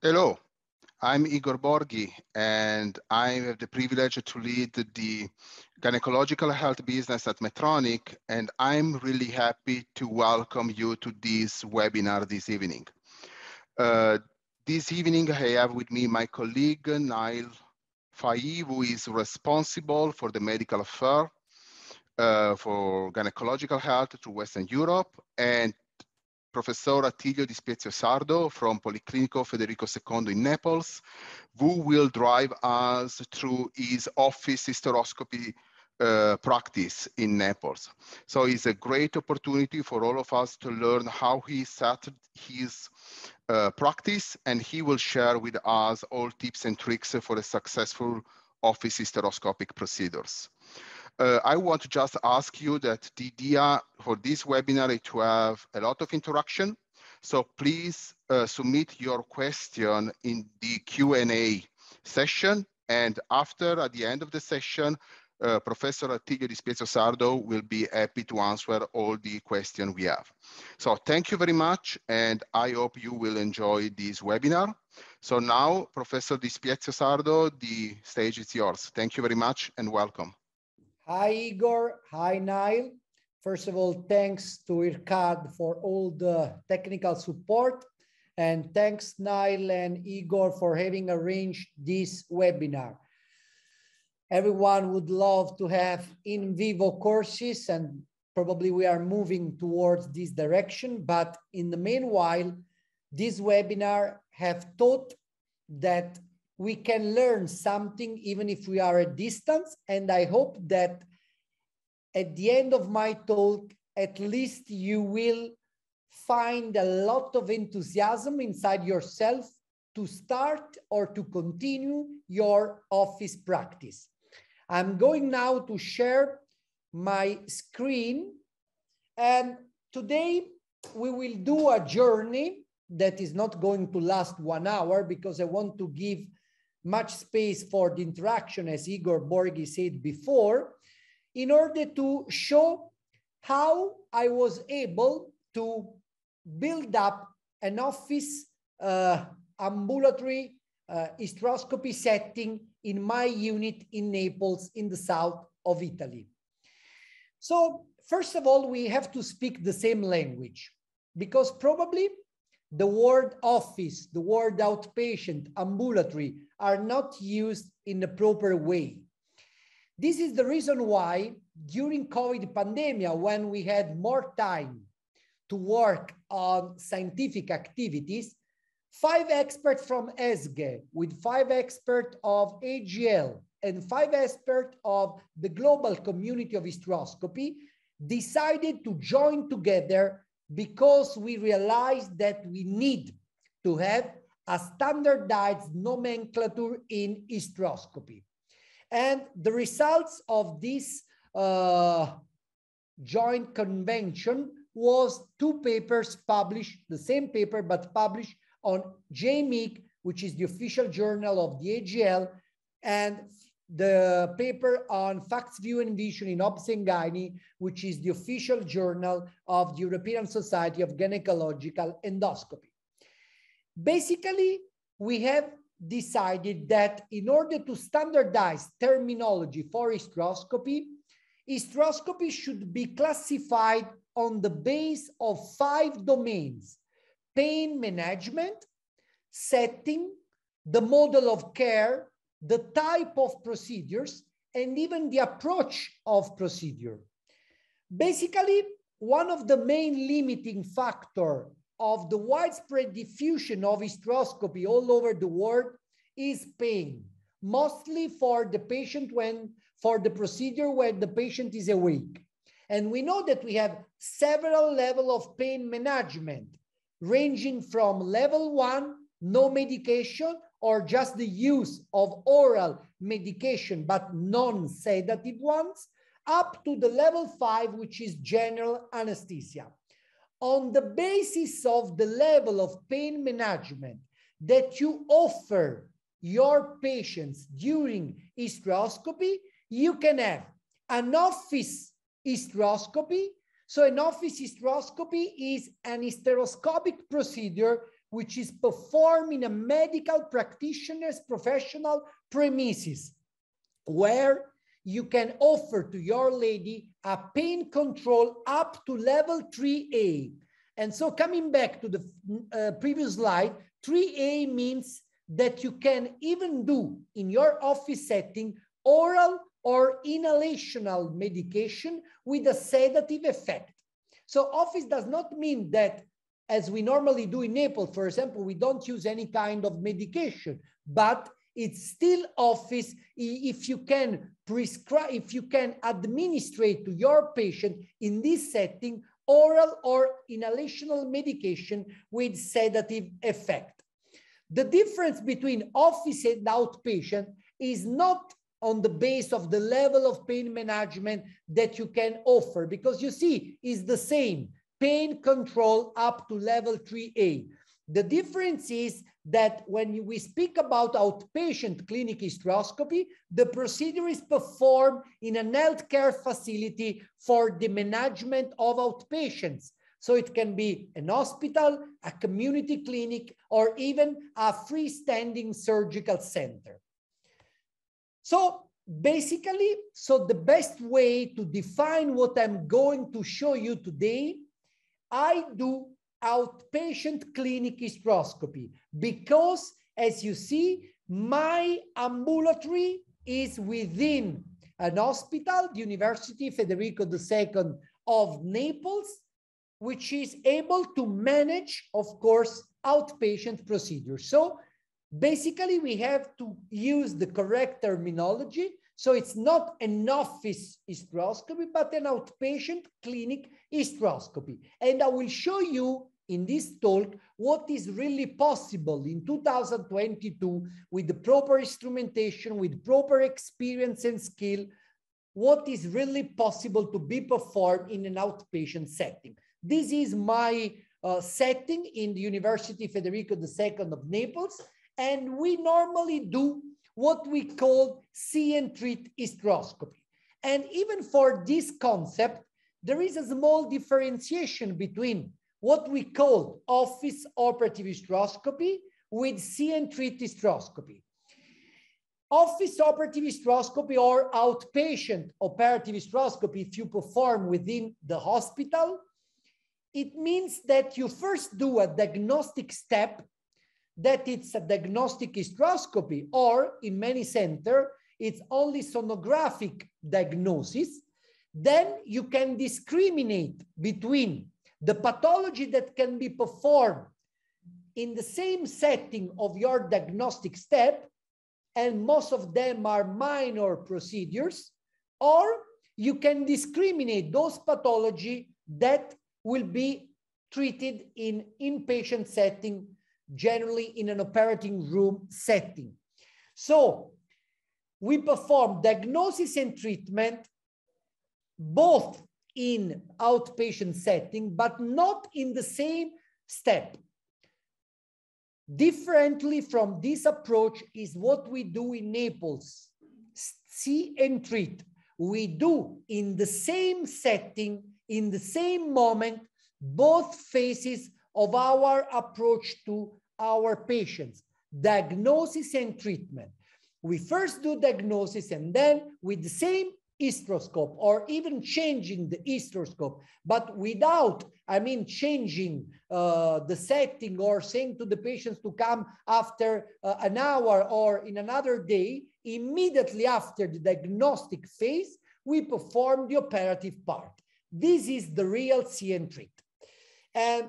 Hello, I'm Igor Borghi, and I have the privilege to lead the gynecological health business at Medtronic, and I'm really happy to welcome you to this webinar this evening. Uh, this evening, I have with me my colleague, Nail Faye, who is responsible for the medical affair uh, for gynecological health to Western Europe, and Professor Attilio Di Spiezio Sardo from Policlinico Federico II in Naples, who will drive us through his office hysteroscopy uh, practice in Naples. So it's a great opportunity for all of us to learn how he set his uh, practice and he will share with us all tips and tricks for a successful office hysteroscopic procedures uh, I want to just ask you that the idea for this webinar to have a lot of interaction. So please uh, submit your question in the Q&A session. And after, at the end of the session, uh, Professor Attilio Di Spiezio Sardo will be happy to answer all the questions we have. So thank you very much, and I hope you will enjoy this webinar. So now, Professor Di Spiezio Sardo, the stage is yours. Thank you very much and welcome. Hi, Igor. Hi, Nile. First of all, thanks to IRCAD for all the technical support. And thanks, Nile and Igor, for having arranged this webinar. Everyone would love to have in vivo courses, and probably we are moving towards this direction. But in the meanwhile, this webinar have taught that we can learn something even if we are at distance. And I hope that at the end of my talk, at least you will find a lot of enthusiasm inside yourself to start or to continue your office practice. I'm going now to share my screen. And today we will do a journey that is not going to last one hour because I want to give much space for the interaction, as Igor Borghi said before, in order to show how I was able to build up an office uh, ambulatory uh, hysteroscopy setting in my unit in Naples in the south of Italy. So first of all, we have to speak the same language because probably the word office, the word outpatient, ambulatory are not used in the proper way. This is the reason why during COVID pandemic, when we had more time to work on scientific activities, five experts from ESGE with five experts of AGL and five experts of the global community of hysteroscopy decided to join together because we realized that we need to have a standardized nomenclature in hysteroscopy. And the results of this uh, joint convention was two papers published, the same paper, but published on JMIG, which is the official journal of the AGL, and the paper on facts, view, and vision in Gynae, which is the official journal of the European Society of Gynecological Endoscopy. Basically, we have decided that in order to standardize terminology for hysteroscopy, hysteroscopy should be classified on the base of five domains, pain management, setting, the model of care, the type of procedures, and even the approach of procedure. Basically, one of the main limiting factor of the widespread diffusion of hysteroscopy all over the world is pain, mostly for the patient when, for the procedure when the patient is awake. And we know that we have several level of pain management, ranging from level one, no medication, or just the use of oral medication, but non-sedative ones, up to the level five, which is general anesthesia. On the basis of the level of pain management that you offer your patients during hysteroscopy, you can have an office hysteroscopy. So an office hysteroscopy is an hysteroscopic procedure which is performed in a medical practitioner's professional premises where you can offer to your lady a pain control up to level 3A. And so coming back to the uh, previous slide, 3A means that you can even do in your office setting oral or inhalational medication with a sedative effect. So office does not mean that as we normally do in Naples, for example, we don't use any kind of medication, but it's still office if you can prescribe, if you can administrate to your patient in this setting oral or inhalational medication with sedative effect. The difference between office and outpatient is not on the base of the level of pain management that you can offer because you see is the same pain control up to level 3A. The difference is that when we speak about outpatient clinic hysteroscopy, the procedure is performed in an healthcare facility for the management of outpatients. So it can be an hospital, a community clinic, or even a freestanding surgical center. So basically, so the best way to define what I'm going to show you today, I do outpatient clinic hysteroscopy because as you see, my ambulatory is within an hospital, the University Federico II of Naples, which is able to manage, of course, outpatient procedures. So basically we have to use the correct terminology. So it's not an office hysteroscopy, but an outpatient clinic hysteroscopy. And I will show you in this talk what is really possible in 2022 with the proper instrumentation, with proper experience and skill, what is really possible to be performed in an outpatient setting. This is my uh, setting in the University Federico II of Naples, and we normally do what we call see and treat hysteroscopy. And even for this concept, there is a small differentiation between what we call office operative hysteroscopy with see and treat hysteroscopy. Office operative hysteroscopy or outpatient operative hysteroscopy, if you perform within the hospital, it means that you first do a diagnostic step that it's a diagnostic hysteroscopy or in many center, it's only sonographic diagnosis. Then you can discriminate between the pathology that can be performed in the same setting of your diagnostic step, and most of them are minor procedures, or you can discriminate those pathology that will be treated in inpatient setting, generally in an operating room setting. So we perform diagnosis and treatment both in outpatient setting, but not in the same step. Differently from this approach is what we do in Naples, see and treat. We do in the same setting in the same moment both phases of our approach to our patients, diagnosis and treatment. We first do diagnosis and then with the same hysteroscope or even changing the hysteroscope, but without, I mean, changing uh, the setting or saying to the patients to come after uh, an hour or in another day, immediately after the diagnostic phase, we perform the operative part. This is the real see and treat. And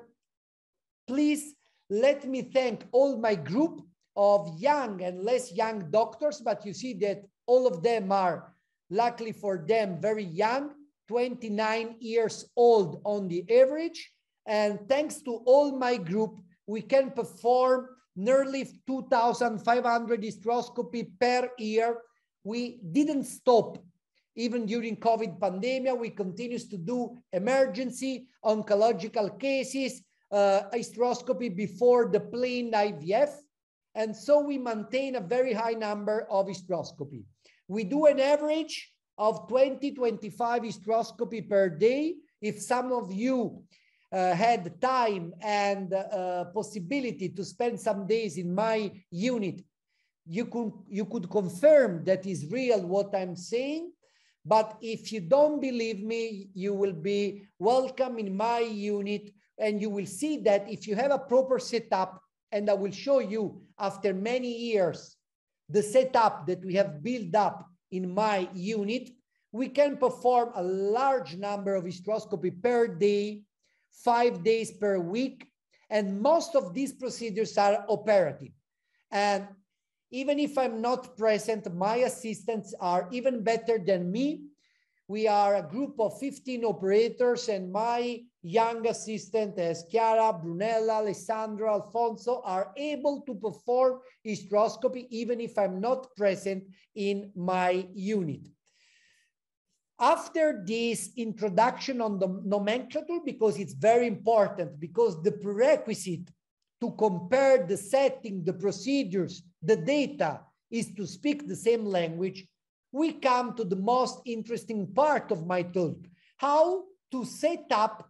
please let me thank all my group of young and less young doctors, but you see that all of them are, luckily for them, very young, 29 years old on the average. And thanks to all my group, we can perform nearly 2,500 hysteroscopy per year. We didn't stop even during COVID pandemic. We continues to do emergency oncological cases, uh, hysteroscopy before the plain IVF. And so we maintain a very high number of hysteroscopy. We do an average of 20, 25 hysteroscopy per day. If some of you uh, had time and uh, possibility to spend some days in my unit, you could, you could confirm that is real what I'm saying. But if you don't believe me, you will be welcome in my unit and you will see that if you have a proper setup, and I will show you after many years, the setup that we have built up in my unit, we can perform a large number of hysteroscopy per day, five days per week, and most of these procedures are operative. And even if I'm not present, my assistants are even better than me. We are a group of 15 operators and my young assistant as Chiara, Brunella, Alessandro, Alfonso are able to perform hysteroscopy even if I'm not present in my unit. After this introduction on the nomenclature, because it's very important, because the prerequisite to compare the setting, the procedures, the data is to speak the same language, we come to the most interesting part of my talk, how to set up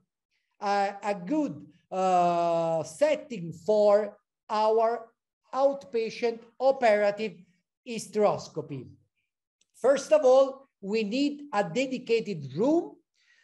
a, a good uh, setting for our outpatient operative hysteroscopy. First of all, we need a dedicated room.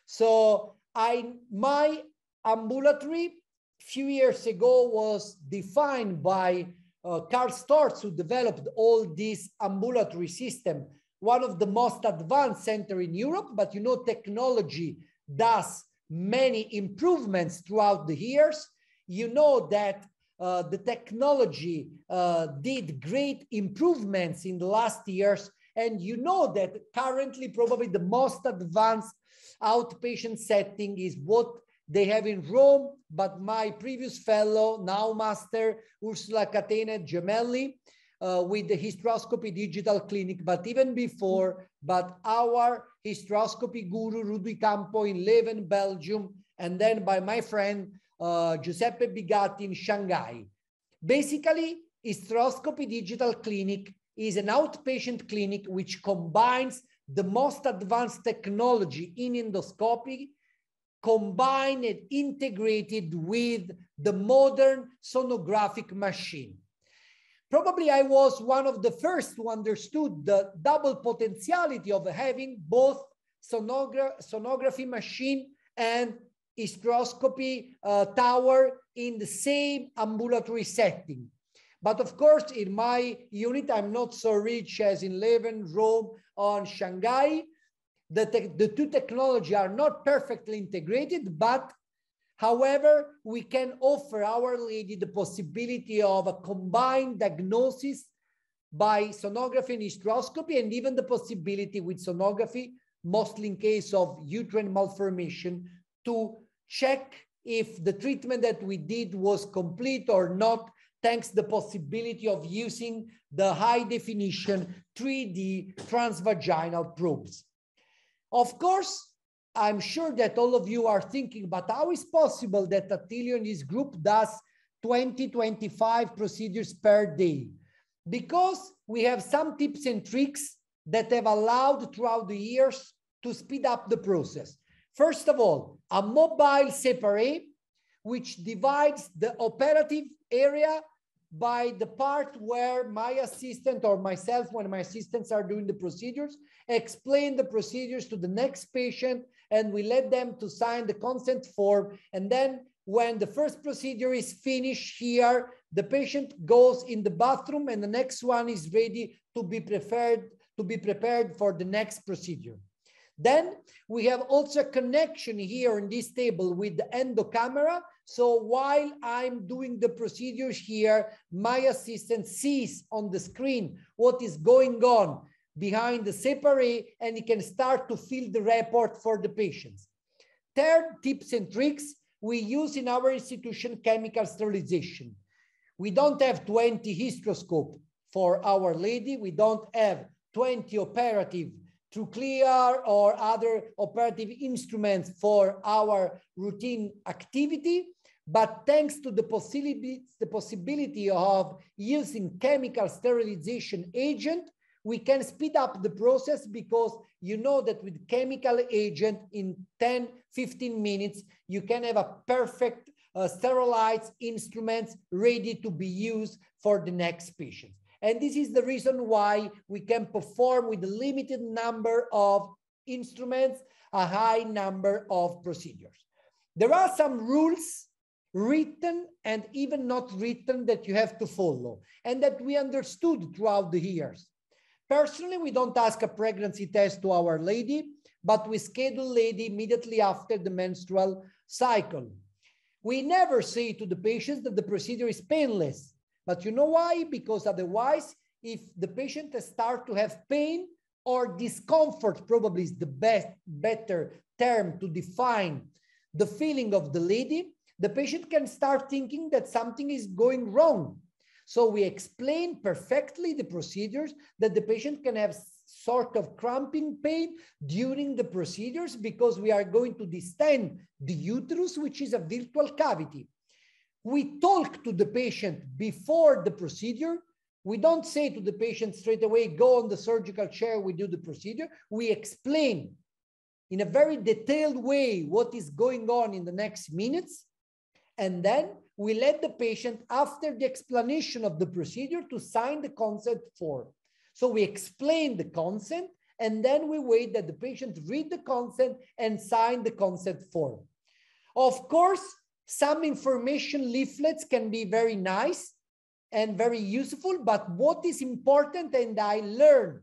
So I, my ambulatory few years ago was defined by uh, Karl Storz, who developed all this ambulatory system, one of the most advanced center in Europe, but you know, technology does many improvements throughout the years. You know that uh, the technology uh, did great improvements in the last years. And you know that currently probably the most advanced outpatient setting is what they have in Rome, but my previous fellow, now master Ursula Catena Gemelli, uh, with the hysteroscopy digital clinic, but even before, but our hysteroscopy guru, Rudi Campo in Leuven, Belgium, and then by my friend, uh, Giuseppe Bigatti in Shanghai. Basically, hysteroscopy digital clinic is an outpatient clinic which combines the most advanced technology in endoscopy combined and integrated with the modern sonographic machine. Probably I was one of the first who understood the double potentiality of having both sonogra sonography machine and hysteroscopy uh, tower in the same ambulatory setting. But of course, in my unit, I'm not so rich as in Leuven, Rome, or Shanghai. The, the two technology are not perfectly integrated, but However, we can offer Our Lady the possibility of a combined diagnosis by sonography and hysteroscopy, and even the possibility with sonography, mostly in case of uterine malformation, to check if the treatment that we did was complete or not, thanks the possibility of using the high definition 3D transvaginal probes. Of course, I'm sure that all of you are thinking, but how is possible that Attilio and his group does 20, 25 procedures per day? Because we have some tips and tricks that have allowed throughout the years to speed up the process. First of all, a mobile separate, which divides the operative area by the part where my assistant or myself, when my assistants are doing the procedures, explain the procedures to the next patient and we let them to sign the consent form. And then when the first procedure is finished here, the patient goes in the bathroom and the next one is ready to be prepared to be prepared for the next procedure. Then we have also a connection here in this table with the endo camera. So while I'm doing the procedures here, my assistant sees on the screen what is going on behind the separate and he can start to fill the report for the patients. Third tips and tricks we use in our institution chemical sterilization. We don't have 20 hysteroscope for our lady. We don't have 20 operative trochlear or other operative instruments for our routine activity. But thanks to the the possibility of using chemical sterilization agent, we can speed up the process because you know that with chemical agent in 10, 15 minutes, you can have a perfect uh, sterilized instruments ready to be used for the next patient. And this is the reason why we can perform with a limited number of instruments, a high number of procedures. There are some rules written and even not written that you have to follow and that we understood throughout the years. Personally, we don't ask a pregnancy test to our lady, but we schedule lady immediately after the menstrual cycle. We never say to the patients that the procedure is painless. But you know why? Because otherwise, if the patient start to have pain or discomfort, probably is the best, better term to define the feeling of the lady, the patient can start thinking that something is going wrong. So we explain perfectly the procedures that the patient can have sort of cramping pain during the procedures because we are going to distend the uterus, which is a virtual cavity. We talk to the patient before the procedure. We don't say to the patient straight away, go on the surgical chair, we do the procedure. We explain in a very detailed way what is going on in the next minutes. And then we let the patient, after the explanation of the procedure, to sign the consent form. So we explain the consent, and then we wait that the patient read the consent and sign the consent form. Of course, some information leaflets can be very nice and very useful, but what is important, and I learned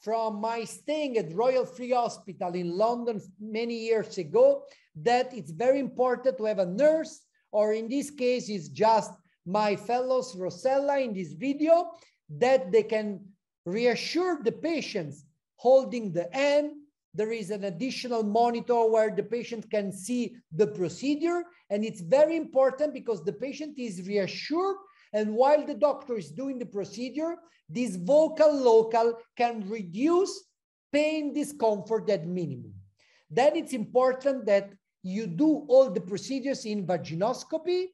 from my staying at Royal Free Hospital in London many years ago, that it's very important to have a nurse, or in this case, it's just my fellows, Rosella, in this video, that they can reassure the patients holding the end there is an additional monitor where the patient can see the procedure. And it's very important because the patient is reassured. And while the doctor is doing the procedure, this vocal local can reduce pain discomfort at minimum. Then it's important that you do all the procedures in vaginoscopy.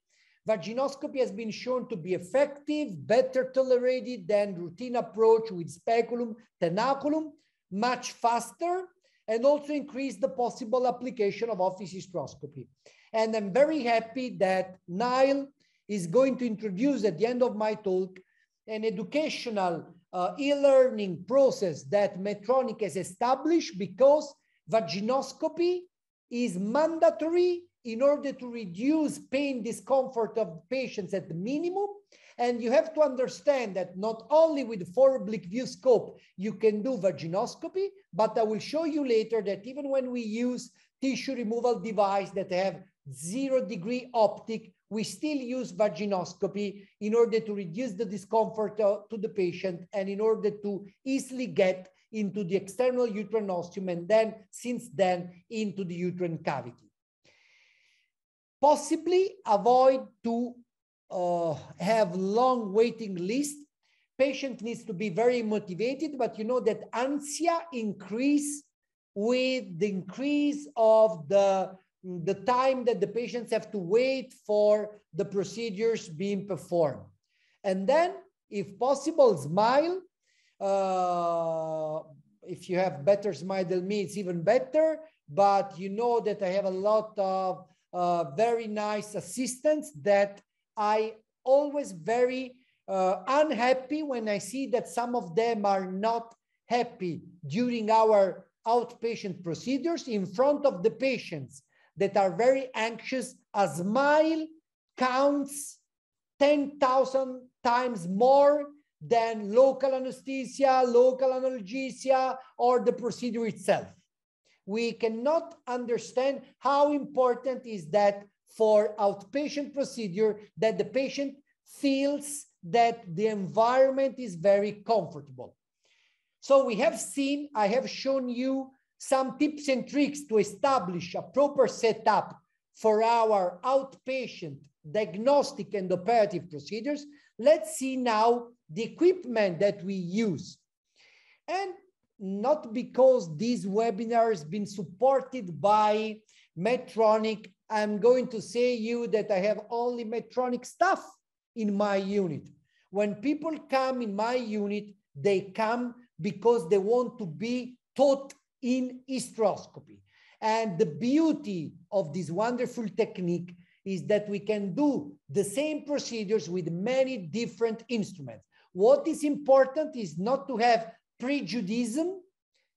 Vaginoscopy has been shown to be effective, better tolerated than routine approach with speculum, tenaculum, much faster and also increase the possible application of office hysteroscopy. And I'm very happy that Nile is going to introduce at the end of my talk an educational uh, e-learning process that Medtronic has established because vaginoscopy is mandatory in order to reduce pain discomfort of patients at the minimum. And you have to understand that not only with four oblique view scope, you can do vaginoscopy, but I will show you later that even when we use tissue removal device that have zero degree optic, we still use vaginoscopy in order to reduce the discomfort uh, to the patient and in order to easily get into the external uterine ostium and then since then into the uterine cavity. Possibly avoid to uh, have long waiting list. Patient needs to be very motivated, but you know that ansia increase with the increase of the, the time that the patients have to wait for the procedures being performed. And then, if possible, smile. Uh, if you have better smile than me, it's even better. But you know that I have a lot of uh, very nice assistants that I always very uh, unhappy when I see that some of them are not happy during our outpatient procedures in front of the patients that are very anxious. A smile counts 10,000 times more than local anesthesia, local analgesia, or the procedure itself. We cannot understand how important is that for outpatient procedure that the patient feels that the environment is very comfortable. So we have seen, I have shown you some tips and tricks to establish a proper setup for our outpatient diagnostic and operative procedures, let's see now the equipment that we use. And not because this webinar has been supported by Medtronic, I'm going to say you that I have only Medtronic stuff in my unit. When people come in my unit, they come because they want to be taught in hysteroscopy. And the beauty of this wonderful technique is that we can do the same procedures with many different instruments. What is important is not to have prejudice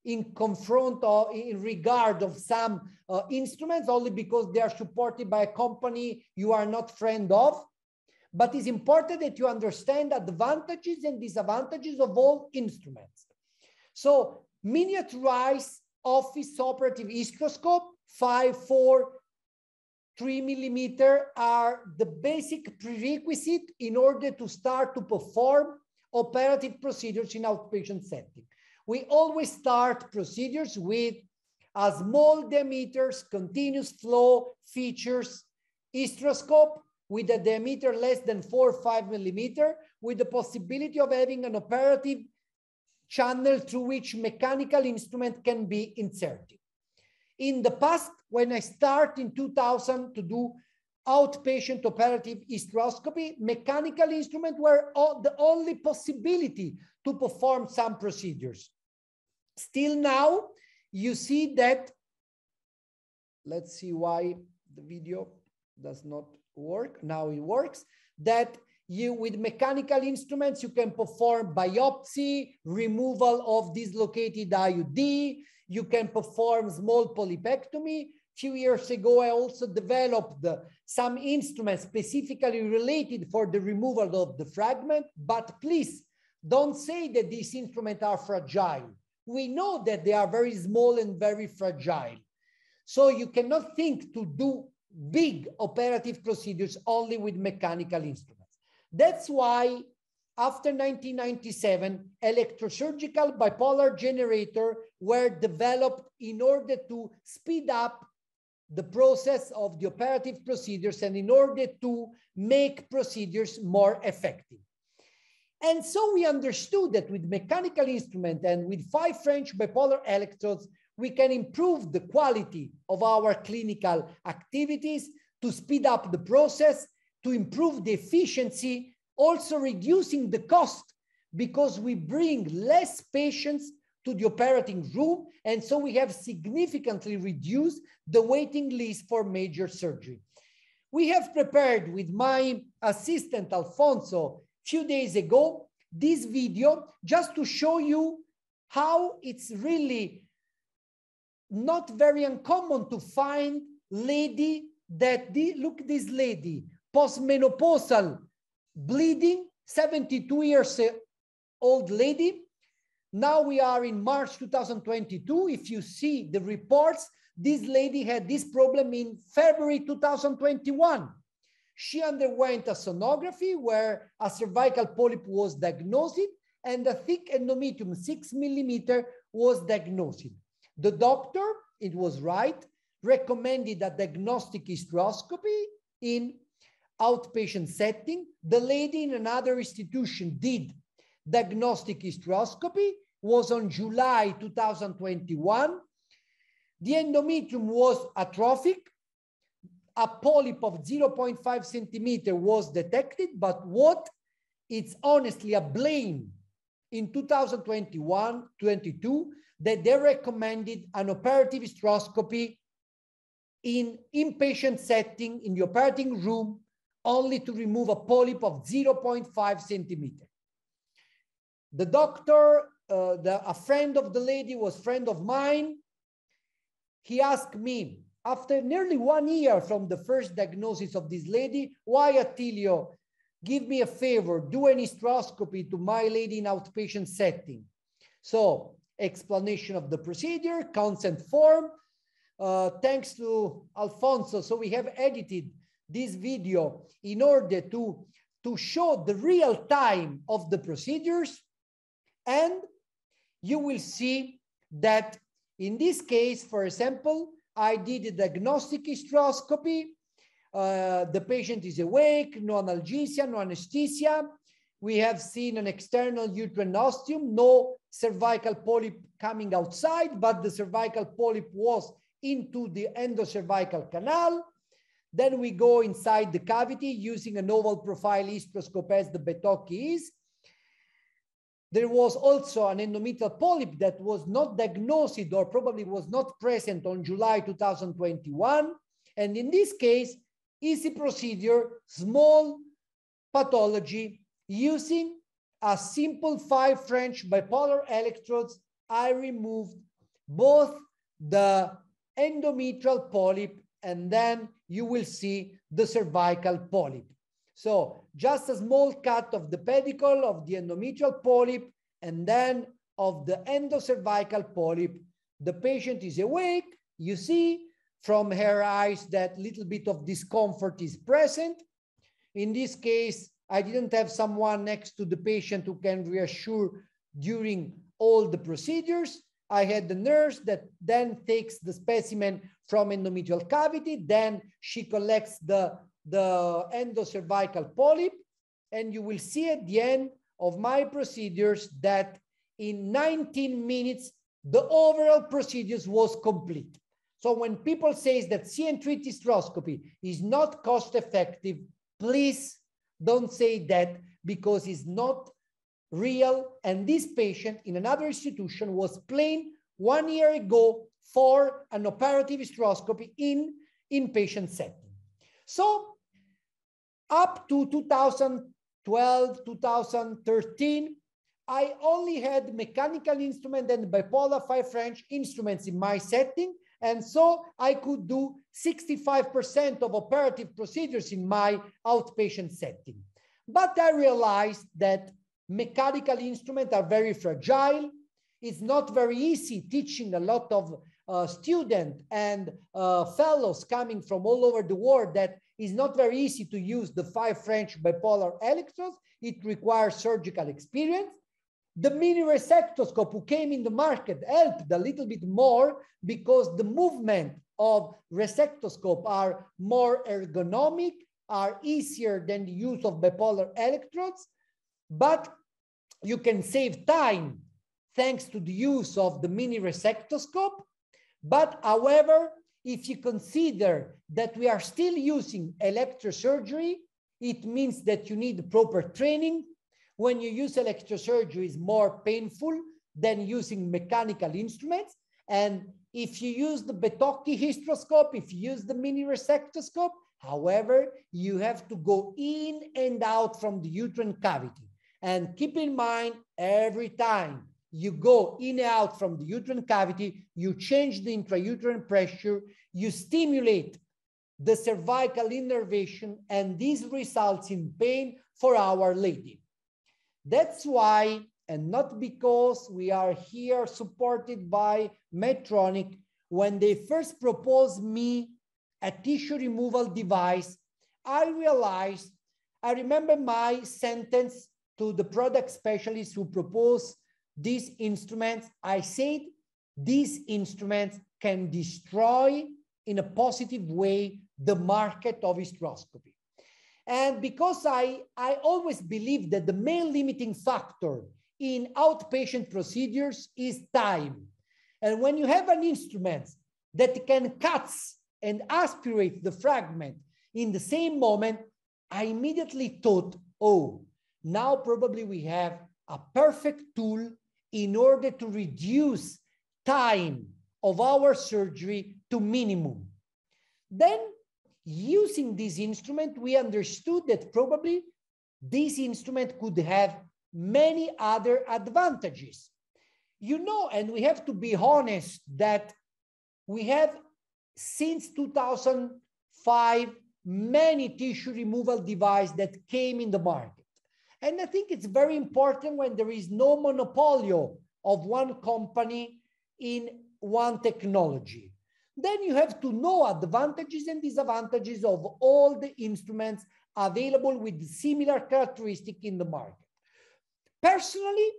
in confront or in regard of some uh, instruments only because they are supported by a company you are not friend of. But it's important that you understand advantages and disadvantages of all instruments. So miniaturized office operative hysteroscope, 5, 4, 3 millimeter are the basic prerequisite in order to start to perform operative procedures in outpatient setting. We always start procedures with a small diameters, continuous flow features, hysteroscope with a diameter less than four or five millimeter, with the possibility of having an operative channel through which mechanical instrument can be inserted. In the past, when I start in 2000 to do outpatient operative hysteroscopy, mechanical instrument were the only possibility to perform some procedures. Still now, you see that, let's see why the video does not work. Now it works, that you with mechanical instruments, you can perform biopsy, removal of dislocated IUD, you can perform small polypectomy. Few years ago, I also developed some instruments specifically related for the removal of the fragment, but please don't say that these instruments are fragile. We know that they are very small and very fragile. So you cannot think to do big operative procedures only with mechanical instruments. That's why after 1997, electrosurgical bipolar generator were developed in order to speed up the process of the operative procedures and in order to make procedures more effective. And so we understood that with mechanical instrument and with five French bipolar electrodes, we can improve the quality of our clinical activities to speed up the process to improve the efficiency, also reducing the cost because we bring less patients to the operating room. And so we have significantly reduced the waiting list for major surgery. We have prepared with my assistant, Alfonso, few days ago, this video just to show you how it's really not very uncommon to find lady that the, look this lady postmenopausal bleeding, 72 years old lady. Now we are in March 2022. If you see the reports, this lady had this problem in February 2021. She underwent a sonography where a cervical polyp was diagnosed and a thick endometrium, six millimeter, was diagnosed. The doctor, it was right, recommended a diagnostic hysteroscopy in outpatient setting. The lady in another institution did diagnostic hysteroscopy, was on July 2021. The endometrium was atrophic. A polyp of 0.5 centimeter was detected, but what? It's honestly a blame in 2021-22 that they recommended an operative hysteroscopy in inpatient setting in the operating room only to remove a polyp of 0.5 centimeter. The doctor, uh, the, a friend of the lady was friend of mine. He asked me, after nearly one year from the first diagnosis of this lady, why Attilio, give me a favor, do an hysteroscopy to my lady in outpatient setting. So explanation of the procedure, consent form, uh, thanks to Alfonso. So we have edited this video in order to, to show the real time of the procedures. And you will see that in this case, for example, I did a diagnostic hysteroscopy. Uh, the patient is awake, no analgesia, no anesthesia. We have seen an external uterine ostium, no cervical polyp coming outside, but the cervical polyp was into the endocervical canal. Then we go inside the cavity using an oval profile hysteroscope as the Bettocchi is. There was also an endometrial polyp that was not diagnosed or probably was not present on July 2021. And in this case, easy procedure, small pathology using a simple five French bipolar electrodes. I removed both the endometrial polyp and then you will see the cervical polyp. So just a small cut of the pedicle of the endometrial polyp and then of the endocervical polyp. The patient is awake. You see from her eyes that little bit of discomfort is present. In this case, I didn't have someone next to the patient who can reassure during all the procedures. I had the nurse that then takes the specimen from endometrial cavity. Then she collects the the endocervical polyp, and you will see at the end of my procedures that in 19 minutes, the overall procedures was complete. So when people say that see and treat hysteroscopy is not cost effective, please don't say that because it's not real. And this patient in another institution was plain one year ago for an operative hysteroscopy in inpatient setting. So up to 2012, 2013, I only had mechanical instrument and bipolar 5 French instruments in my setting. And so I could do 65% of operative procedures in my outpatient setting. But I realized that mechanical instruments are very fragile. It's not very easy teaching a lot of uh, students and uh, fellows coming from all over the world that is not very easy to use the five French bipolar electrodes. It requires surgical experience. The mini resectoscope who came in the market helped a little bit more because the movement of resectoscope are more ergonomic, are easier than the use of bipolar electrodes, but you can save time thanks to the use of the mini resectoscope but however, if you consider that we are still using electrosurgery, it means that you need proper training. When you use electrosurgery, it's more painful than using mechanical instruments. And if you use the Bettocchi hysteroscope, if you use the mini resectoscope, however, you have to go in and out from the uterine cavity. And keep in mind every time you go in and out from the uterine cavity, you change the intrauterine pressure, you stimulate the cervical innervation, and this results in pain for our lady. That's why, and not because we are here supported by Medtronic, when they first proposed me a tissue removal device, I realized, I remember my sentence to the product specialist who proposed these instruments, I said, these instruments can destroy in a positive way the market of hysteroscopy. And because I, I always believe that the main limiting factor in outpatient procedures is time. And when you have an instrument that can cut and aspirate the fragment in the same moment, I immediately thought, oh, now probably we have a perfect tool in order to reduce time of our surgery to minimum. Then using this instrument, we understood that probably this instrument could have many other advantages. You know, and we have to be honest that we have since 2005 many tissue removal devices that came in the market. And I think it's very important when there is no monopoly of one company in one technology. Then you have to know advantages and disadvantages of all the instruments available with similar characteristic in the market. Personally,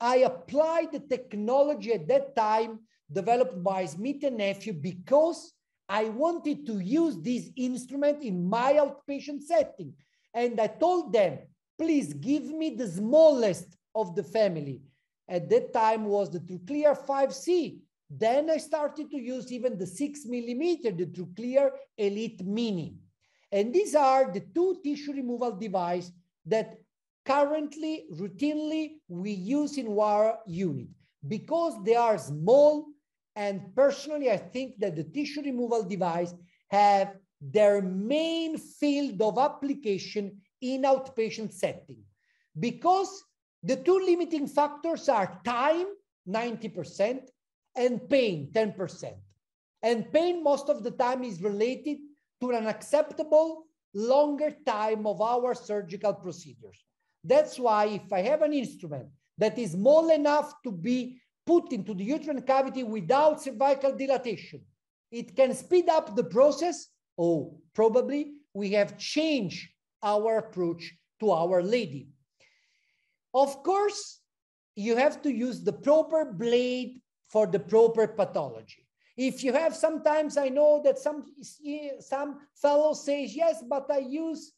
I applied the technology at that time developed by Smith and Nephew because I wanted to use this instrument in my outpatient setting. And I told them, please give me the smallest of the family. At that time was the TruClear 5C. Then I started to use even the six millimeter, the TruClear Elite Mini. And these are the two tissue removal device that currently, routinely, we use in our unit because they are small. And personally, I think that the tissue removal device have their main field of application in outpatient setting because the two limiting factors are time, 90%, and pain, 10%. And pain most of the time is related to an acceptable longer time of our surgical procedures. That's why if I have an instrument that is small enough to be put into the uterine cavity without cervical dilatation, it can speed up the process. Oh, probably we have changed our approach to our lady. Of course, you have to use the proper blade for the proper pathology. If you have, sometimes I know that some, some fellow says, yes, but I use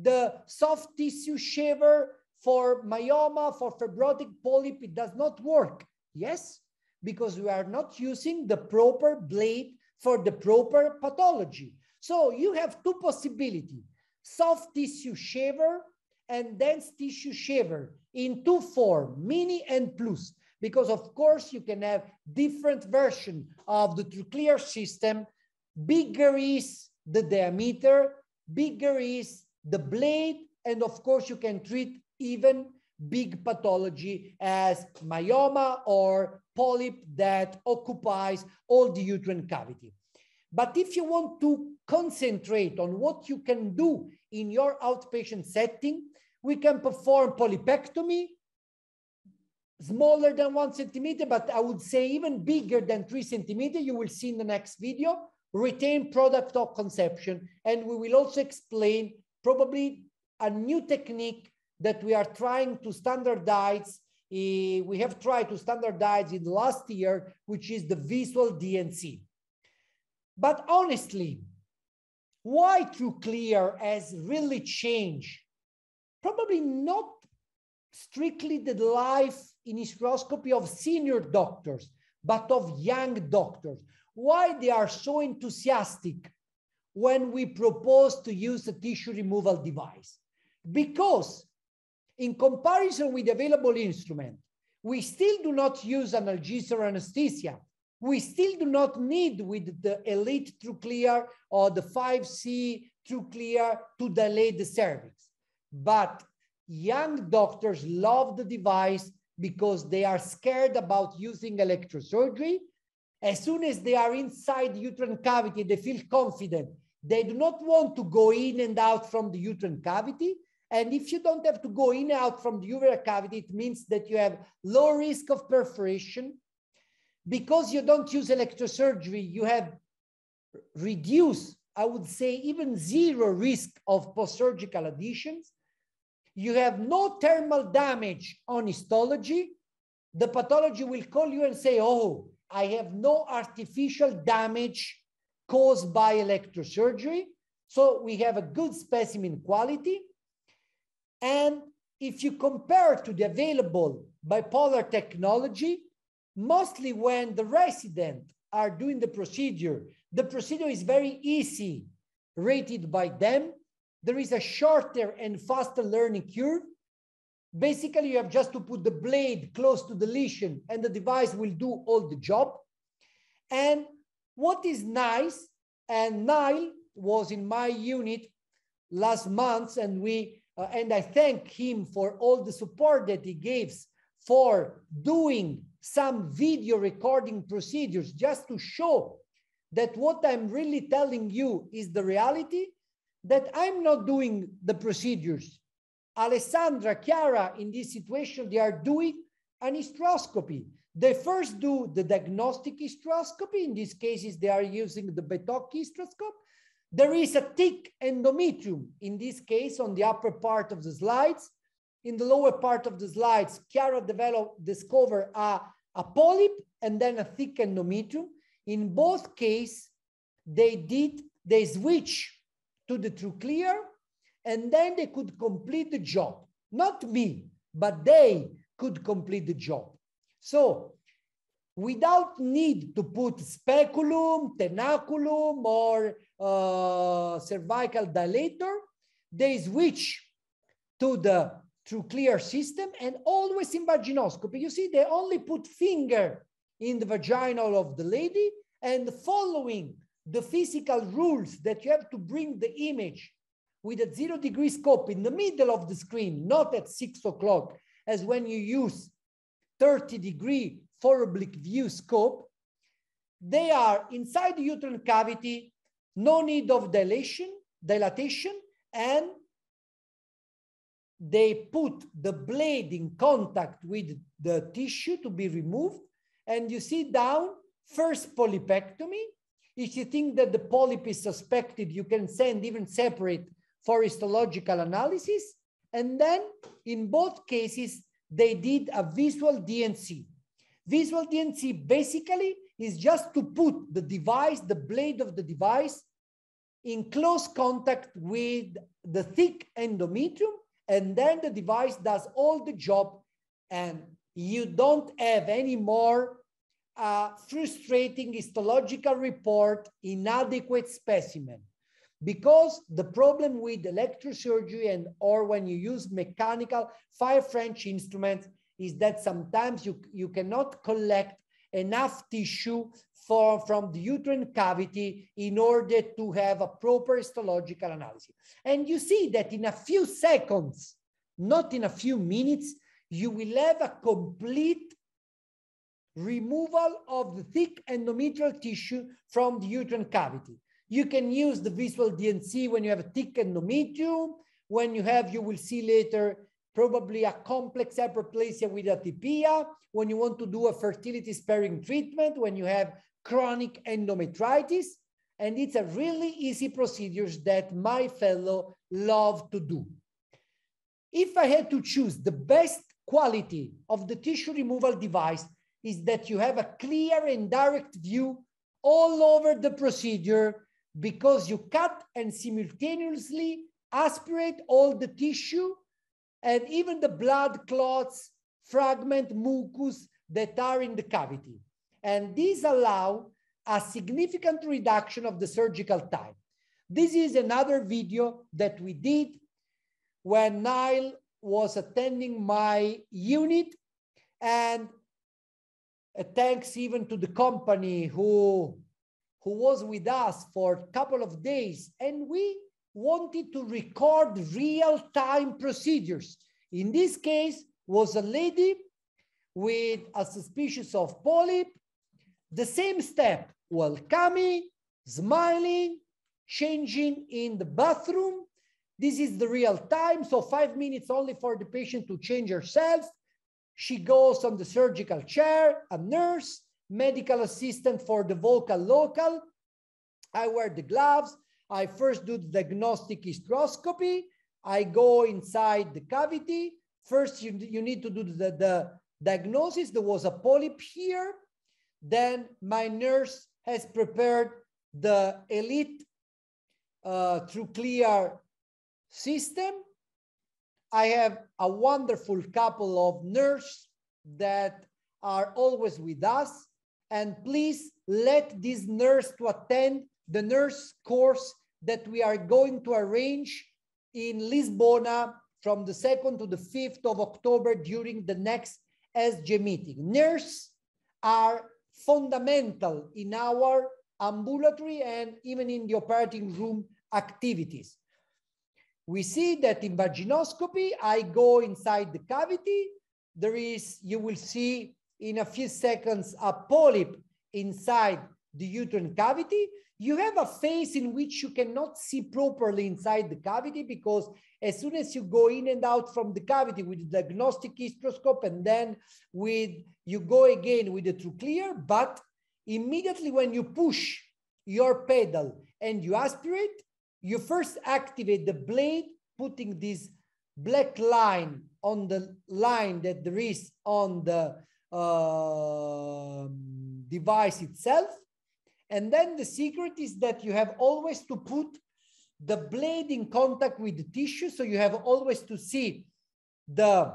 the soft tissue shaver for myoma, for fibrotic polyp, it does not work. Yes, because we are not using the proper blade for the proper pathology. So you have two possibilities, soft tissue shaver and dense tissue shaver in two form, mini and plus, because of course you can have different version of the TruClear system. Bigger is the diameter, bigger is the blade, and of course you can treat even big pathology as myoma or polyp that occupies all the uterine cavity. But if you want to concentrate on what you can do in your outpatient setting, we can perform polypectomy, smaller than one centimeter, but I would say even bigger than three centimeter. You will see in the next video, retain product of conception. And we will also explain probably a new technique that we are trying to standardize. Uh, we have tried to standardize in last year, which is the visual D&C. But honestly, why TruClear has really changed? Probably not strictly the life in hysteroscopy of senior doctors, but of young doctors. Why they are so enthusiastic when we propose to use a tissue removal device? Because in comparison with available instrument, we still do not use analgesia or anesthesia. We still do not need with the elite TruClear or the 5C TruClear to dilate the cervix. But young doctors love the device because they are scared about using electrosurgery. As soon as they are inside the uterine cavity, they feel confident. They do not want to go in and out from the uterine cavity. And if you don't have to go in and out from the uterine cavity, it means that you have low risk of perforation. Because you don't use electrosurgery, you have reduced, I would say, even zero risk of post-surgical adhesions. You have no thermal damage on histology. The pathology will call you and say, oh, I have no artificial damage caused by electrosurgery. So we have a good specimen quality. And if you compare to the available bipolar technology, mostly when the resident are doing the procedure, the procedure is very easy, rated by them. There is a shorter and faster learning curve. Basically, you have just to put the blade close to the lesion and the device will do all the job. And what is nice, and Nile was in my unit last month, and we uh, and I thank him for all the support that he gives for doing some video recording procedures just to show that what I'm really telling you is the reality, that I'm not doing the procedures. Alessandra, Chiara, in this situation, they are doing an hysteroscopy. They first do the diagnostic hysteroscopy. In these cases, they are using the Bettocchi hysteroscope. There is a thick endometrium, in this case, on the upper part of the slides. In the lower part of the slides, Chiara developed, discovered a, a polyp and then a thick endometrium. In both cases, they did, they switch to the TruClear and then they could complete the job. Not me, but they could complete the job. So without need to put speculum, tenaculum, or uh, cervical dilator, they switch to the TruClear system and always in vaginoscopy. You see, they only put finger in the vaginal of the lady and following the physical rules that you have to bring the image with a zero degree scope in the middle of the screen, not at six o'clock, as when you use 30 degree for oblique view scope, they are inside the uterine cavity, no need of dilation, dilatation, and they put the blade in contact with the tissue to be removed. And you see down, first polypectomy. If you think that the polyp is suspected, you can send even separate for histological analysis. And then in both cases, they did a visual D&C. Visual D&C basically is just to put the device, the blade of the device, in close contact with the thick endometrium, and then the device does all the job, and you don't have any more uh, frustrating histological report, inadequate specimen. Because the problem with electrosurgery and or when you use mechanical fire French instruments is that sometimes you, you cannot collect enough tissue for, from the uterine cavity in order to have a proper histological analysis. And you see that in a few seconds, not in a few minutes, you will have a complete removal of the thick endometrial tissue from the uterine cavity. You can use the visual D&C when you have a thick endometrium, when you have, you will see later, probably a complex hyperplasia with atypia, when you want to do a fertility sparing treatment, when you have chronic endometritis. And it's a really easy procedures that my fellow love to do. If I had to choose the best quality of the tissue removal device is that you have a clear and direct view all over the procedure because you cut and simultaneously aspirate all the tissue and even the blood clots, fragment mucus that are in the cavity. And these allow a significant reduction of the surgical time. This is another video that we did when Nile was attending my unit and thanks even to the company who who was with us for a couple of days, and we wanted to record real-time procedures. In this case, was a lady with a suspicious of polyp, the same step, welcoming, smiling, changing in the bathroom. This is the real time, so five minutes only for the patient to change herself. She goes on the surgical chair, a nurse, medical assistant for the vocal local. I wear the gloves. I first do the diagnostic hysteroscopy. I go inside the cavity. First, you, you need to do the, the diagnosis. There was a polyp here. Then my nurse has prepared the elite uh, TruClear system. I have a wonderful couple of nurses that are always with us and please let this nurse to attend the nurse course that we are going to arrange in Lisbona from the 2nd to the 5th of October during the next ESGE meeting. Nurses are fundamental in our ambulatory and even in the operating room activities. We see that in vaginoscopy, I go inside the cavity. There is, you will see in a few seconds a polyp inside the uterine cavity, you have a phase in which you cannot see properly inside the cavity because as soon as you go in and out from the cavity with the diagnostic hysteroscope and then with you go again with the TruClear, but immediately when you push your pedal and you aspirate, you first activate the blade, putting this black line on the line that there is on the uh, device itself. And then the secret is that you have always to put the blade in contact with the tissue. So you have always to see the,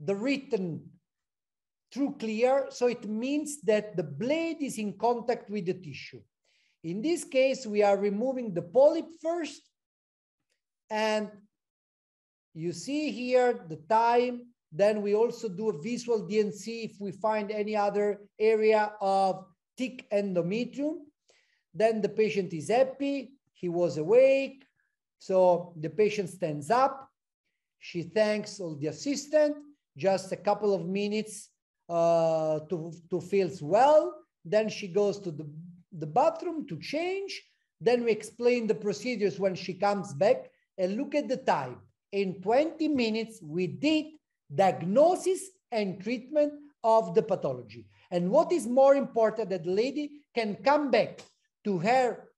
the written TruClear. So it means that the blade is in contact with the tissue. In this case, we are removing the polyp first. And you see here the time. Then we also do a visual D&C if we find any other area of thick endometrium. Then the patient is happy. He was awake. So the patient stands up. She thanks all the assistant. Just a couple of minutes uh, to, to feels well. Then she goes to the, the bathroom to change. Then we explain the procedures when she comes back and look at the time. In 20 minutes, we did diagnosis and treatment of the pathology. And what is more important that the lady can come back to her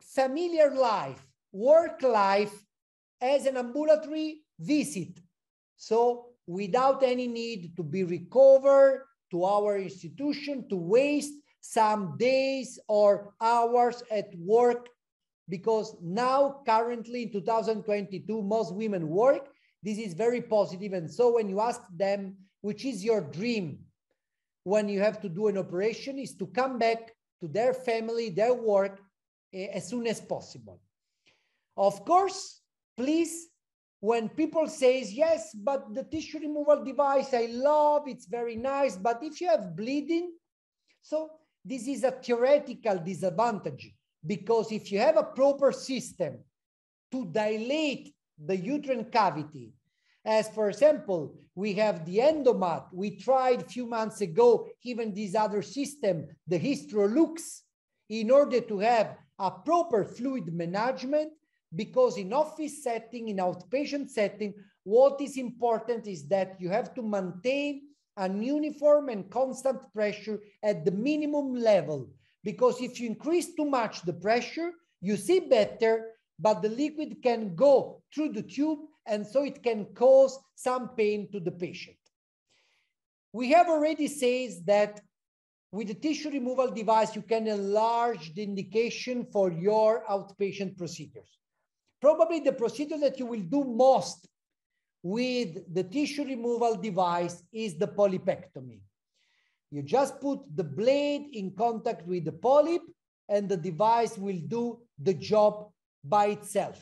familiar life, work life as an ambulatory visit. So without any need to be recovered to our institution to waste some days or hours at work because now currently in 2022 most women work. This is very positive. And so when you ask them which is your dream when you have to do an operation is to come back to their family their work uh, as soon as possible. Of course please when people says yes but the tissue removal device i love it's very nice but if you have bleeding so this is a theoretical disadvantage because if you have a proper system to dilate the uterine cavity as for example we have the endomat we tried a few months ago even this other system the Histrolux, in order to have a proper fluid management because in office setting, in outpatient setting, what is important is that you have to maintain an uniform and constant pressure at the minimum level. Because if you increase too much the pressure, you see better, but the liquid can go through the tube and so it can cause some pain to the patient. We have already said that with the tissue removal device, you can enlarge the indication for your outpatient procedures. Probably the procedure that you will do most with the tissue removal device is the polypectomy. You just put the blade in contact with the polyp and the device will do the job by itself.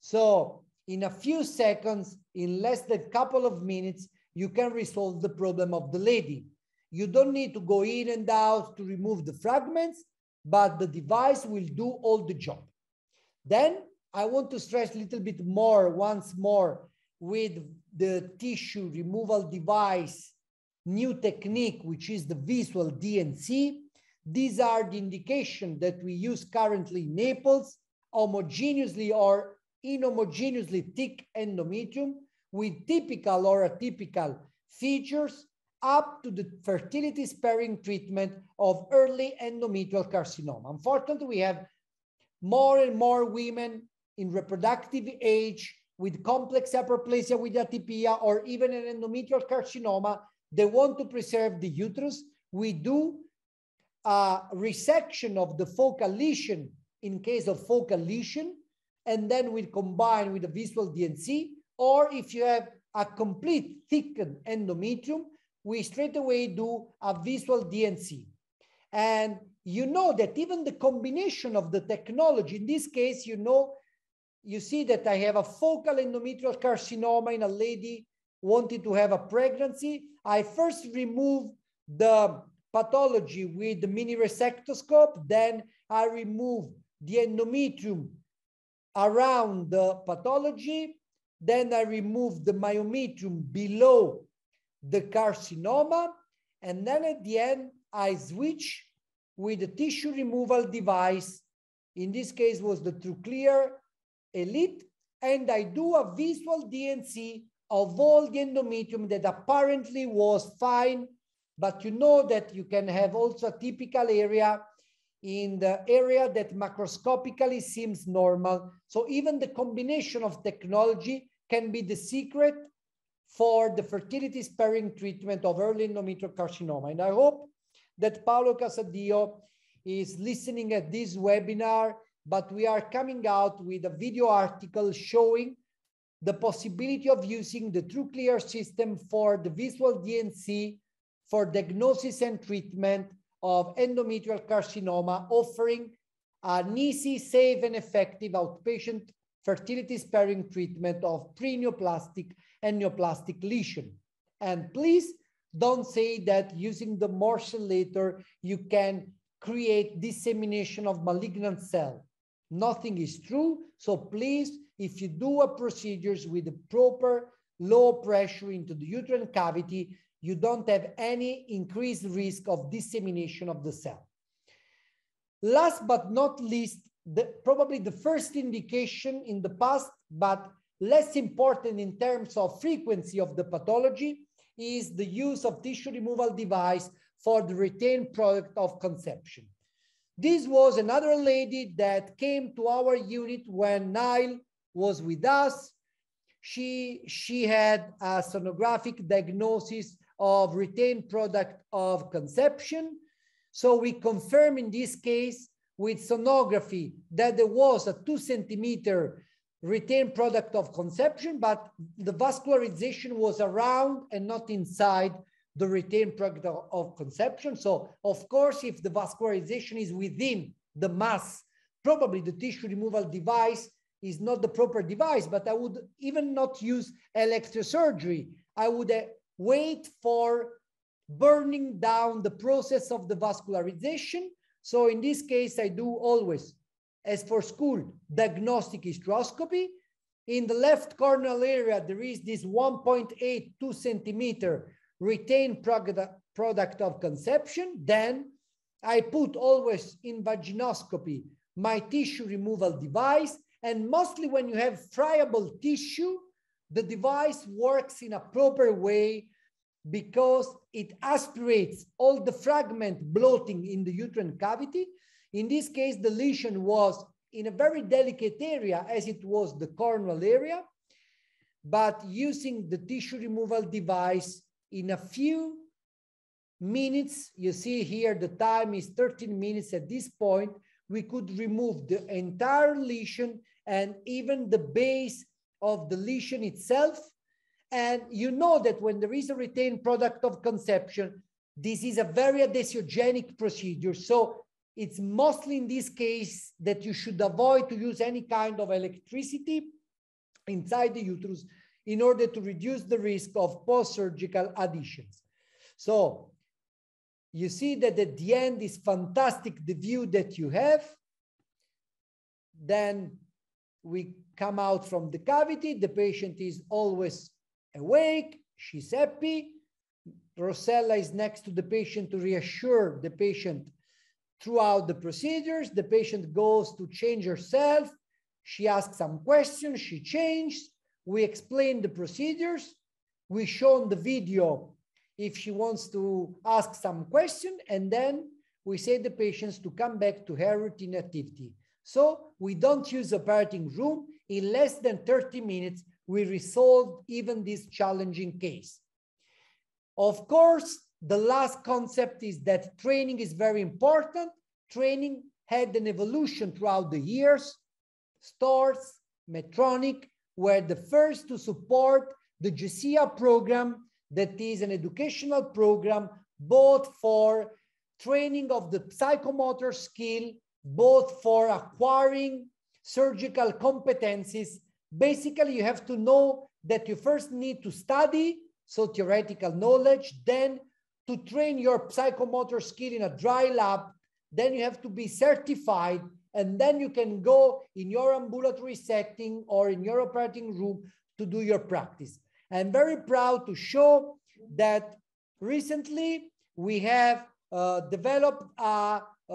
So in a few seconds, in less than a couple of minutes, you can resolve the problem of the lady. You don't need to go in and out to remove the fragments, but the device will do all the job. Then I want to stress a little bit more once more with the tissue removal device, new technique, which is the visual D&C. These are the indication that we use currently in Naples, homogeneously or inhomogeneously thick endometrium with typical or atypical features up to the fertility sparing treatment of early endometrial carcinoma. Unfortunately, we have more and more women in reproductive age with complex hyperplasia with atypia or even an endometrial carcinoma, they want to preserve the uterus. We do a resection of the focal lesion in case of focal lesion, and then we combine with a visual D&C, or if you have a complete thickened endometrium, we straight away do a visual D&C. And you know that even the combination of the technology, in this case, you know you see that I have a focal endometrial carcinoma in a lady wanting to have a pregnancy. I first remove the pathology with the mini resectoscope, then I remove the endometrium around the pathology, then I remove the myometrium below the carcinoma, and then at the end, I switch with the tissue removal device. In this case was the TruClear elite, and I do a visual D&C of all the endometrium that apparently was fine, but you know that you can have also a typical area in the area that macroscopically seems normal. So even the combination of technology can be the secret for the fertility sparing treatment of early endometrial carcinoma. And I hope that Paolo Casadio is listening at this webinar, but we are coming out with a video article showing the possibility of using the TruClear system for the visual D&C for diagnosis and treatment of endometrial carcinoma, offering an easy, safe, and effective outpatient fertility sparing treatment of pre-neoplastic and neoplastic lesion. And please don't say that using the morcellator, you can create dissemination of malignant cell. Nothing is true. So please, if you do a procedures with the proper low pressure into the uterine cavity, you don't have any increased risk of dissemination of the cell. Last but not least, the, probably the first indication in the past, but less important in terms of frequency of the pathology, is the use of tissue removal device for the retained product of conception. This was another lady that came to our unit when Nile was with us. She, she had a sonographic diagnosis of retained product of conception. So we confirm in this case with sonography that there was a two centimeter retained product of conception, but the vascularization was around and not inside the retained product of, conception. So of course, if the vascularization is within the mass, probably the tissue removal device is not the proper device, but I would even not use electrosurgery. I would uh, wait for burning down the process of the vascularization so in this case, I do always, as for school, diagnostic hysteroscopy. In the left corneal area, there is this 1.82 centimeter retained product of conception. Then I put always in vaginoscopy my tissue removal device. And mostly when you have friable tissue, the device works in a proper way because it aspirates all the fragment bloating in the uterine cavity. In this case, the lesion was in a very delicate area as it was the corneal area, but using the tissue removal device in a few minutes, you see here the time is 13 minutes at this point, we could remove the entire lesion and even the base of the lesion itself and you know that when there is a retained product of conception, this is a very adhesiogenic procedure. So it's mostly in this case that you should avoid to use any kind of electricity inside the uterus in order to reduce the risk of post-surgical adhesions. So you see that at the end is fantastic, the view that you have. Then we come out from the cavity. The patient is always awake, she's happy. Rosella is next to the patient to reassure the patient throughout the procedures. The patient goes to change herself. She asks some questions, she changed. We explain the procedures. We show on the video if she wants to ask some question, and then we say the patients to come back to her routine activity. So we don't use the operating room. In less than 30 minutes, we resolved even this challenging case. Of course, the last concept is that training is very important. Training had an evolution throughout the years. Storz, Medtronic were the first to support the GESEA program that is an educational program both for training of the psychomotor skill, both for acquiring surgical competencies Basically, you have to know that you first need to study, so theoretical knowledge, then to train your psychomotor skill in a dry lab, then you have to be certified, and then you can go in your ambulatory setting or in your operating room to do your practice. I'm very proud to show that recently we have uh, developed a, uh,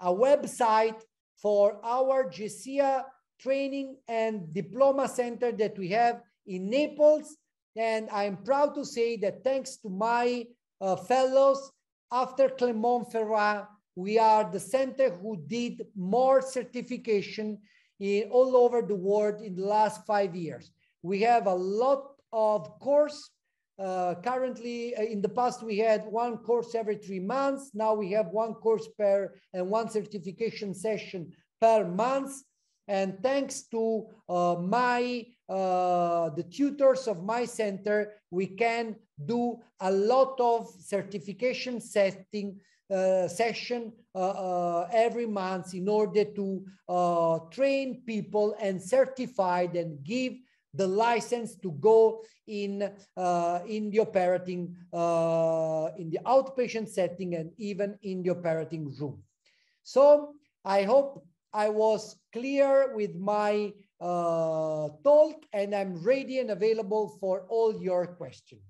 a website for our GESEA training and diploma center that we have in Naples. And I'm proud to say that thanks to my uh, fellows, after Clermont-Ferrand, we are the center who did more certification in, all over the world in the last five years. We have a lot of course uh, currently, uh, in the past, we had one course every three months. Now we have one course per and one certification session per month. And thanks to uh, my uh, the tutors of my center, we can do a lot of certification setting uh, session uh, uh, every month in order to uh, train people and certify and give the license to go in uh, in the operating uh, in the outpatient setting and even in the operating room. So I hope I was clear with my uh, talk and I'm ready and available for all your questions.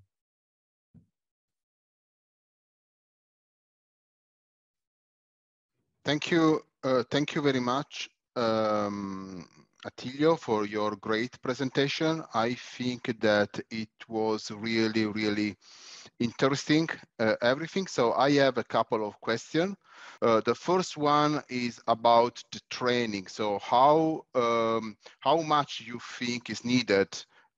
Thank you. Uh, thank you very much. Um, Attilio, for your great presentation. I think that it was really, really interesting, uh, everything. So I have a couple of questions. Uh, the first one is about the training. So how, um, how much you think is needed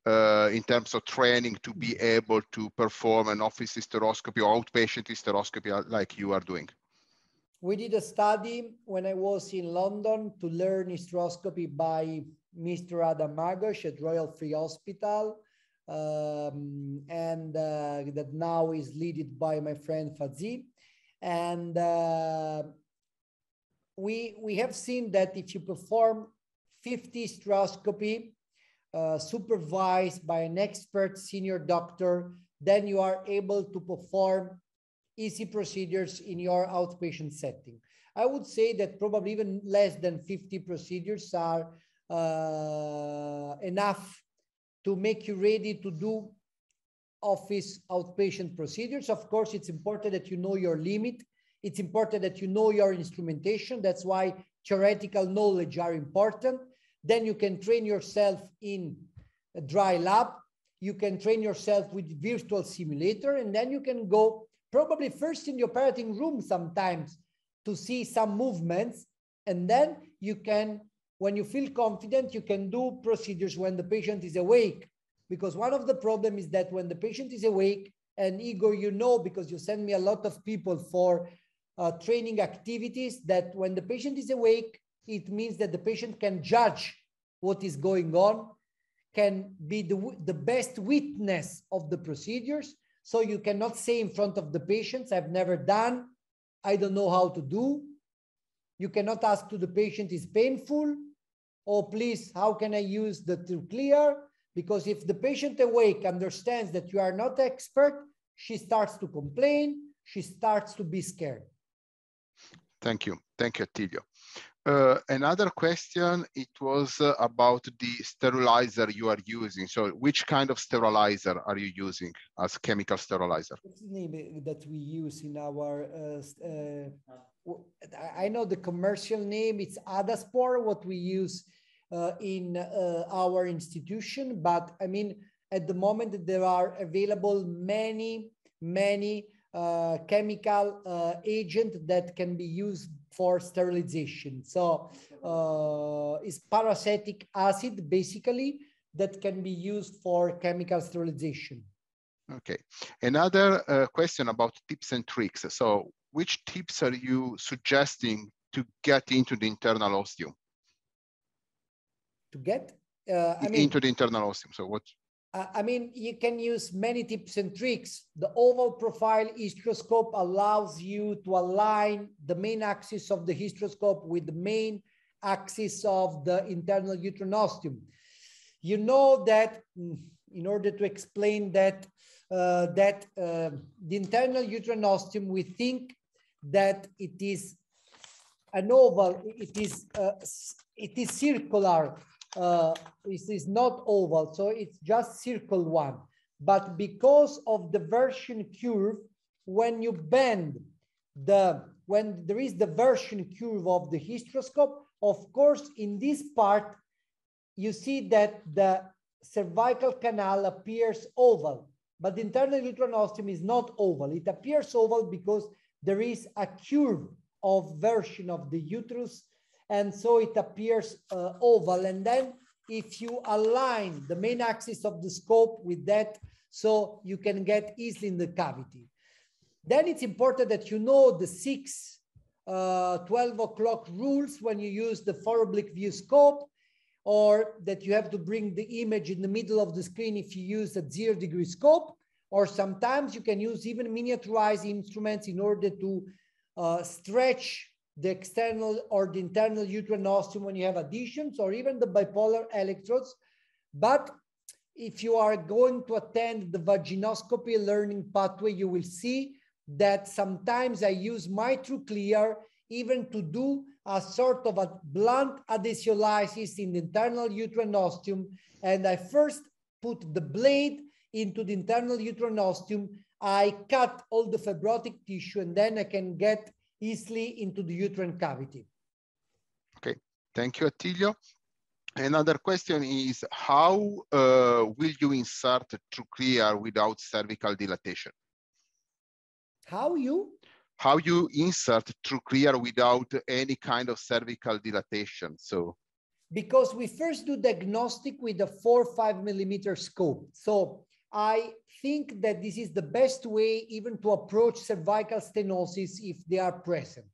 uh, in terms of training to be able to perform an office hysteroscopy or outpatient hysteroscopy like you are doing? we did a study when I was in London to learn hysteroscopy by Mr. Adam Magos at Royal Free Hospital. Um, and uh, that now is led by my friend Fazi. And uh, we, we have seen that if you perform 50 hysteroscopy uh, supervised by an expert senior doctor, then you are able to perform easy procedures in your outpatient setting. I would say that probably even less than 50 procedures are uh, enough to make you ready to do office outpatient procedures. Of course, it's important that you know your limit. It's important that you know your instrumentation. That's why theoretical knowledge are important. Then you can train yourself in a dry lab. You can train yourself with virtual simulator, and then you can go probably first in the operating room sometimes to see some movements. And then you can, when you feel confident, you can do procedures when the patient is awake. Because one of the problem is that when the patient is awake, and Igor, you know, because you send me a lot of people for uh, training activities, that when the patient is awake, it means that the patient can judge what is going on, can be the, the best witness of the procedures, so you cannot say in front of the patients, I've never done, I don't know how to do. You cannot ask to the patient, is painful? Or please, how can I use the TruClear? Because if the patient awake understands that you are not expert, she starts to complain, she starts to be scared. Thank you. Thank you, Attilio. Uh, another question, it was uh, about the sterilizer you are using. So which kind of sterilizer are you using as chemical sterilizer? What's the name that we use in our, uh, uh I know the commercial name, it's Adaspor, what we use uh, in uh, our institution, but I mean, at the moment there are available many, many chemical agent that can be used for sterilization. So uh, it's peracetic acid basically that can be used for chemical sterilization. Okay. Another uh, question about tips and tricks. So which tips are you suggesting to get into the internal ostium? To get? Uh, I mean, into the internal ostium. So what? I mean, you can use many tips and tricks. The oval profile hysteroscope allows you to align the main axis of the hysteroscope with the main axis of the internal uterine ostium. You know that mm, in order to explain that, uh, that uh, the internal uterine ostium, we think that it is an oval, it is, uh, it is circular uh, this is not oval, so it's just circle one. But because of the version curve, when you bend the, when there is the version curve of the hysteroscope, of course, in this part, you see that the cervical canal appears oval, but the internal uterine ostium is not oval. It appears oval because there is a curve of version of the uterus and so it appears uh, oval. And then if you align the main axis of the scope with that so you can get easily in the cavity. Then it's important that you know the six uh, 12 o'clock rules when you use the four oblique view scope or that you have to bring the image in the middle of the screen if you use a zero degree scope, or sometimes you can use even miniaturized instruments in order to uh, stretch the external or the internal uterine ostium when you have adhesions or even the bipolar electrodes. But if you are going to attend the vaginoscopy learning pathway, you will see that sometimes I use my TruClear even to do a sort of a blunt adhesiolysis in the internal uterine ostium. And I first put the blade into the internal uterine ostium. I cut all the fibrotic tissue and then I can get easily into the uterine cavity. Okay, thank you, Attilio. Another question is, how uh, will you insert TruClear without cervical dilatation? How you? How you insert TruClear without any kind of cervical dilatation. So because we first do diagnostic with a four five millimeter scope. So I think that this is the best way even to approach cervical stenosis if they are present.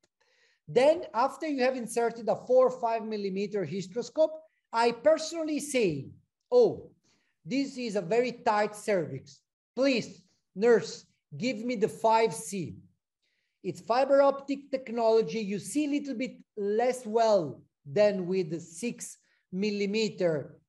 Then after you have inserted a four or five millimeter hysteroscope, I personally say, oh, this is a very tight cervix. Please, nurse, give me the 5C. It's fiber optic technology. You see a little bit less well than with the six millimeter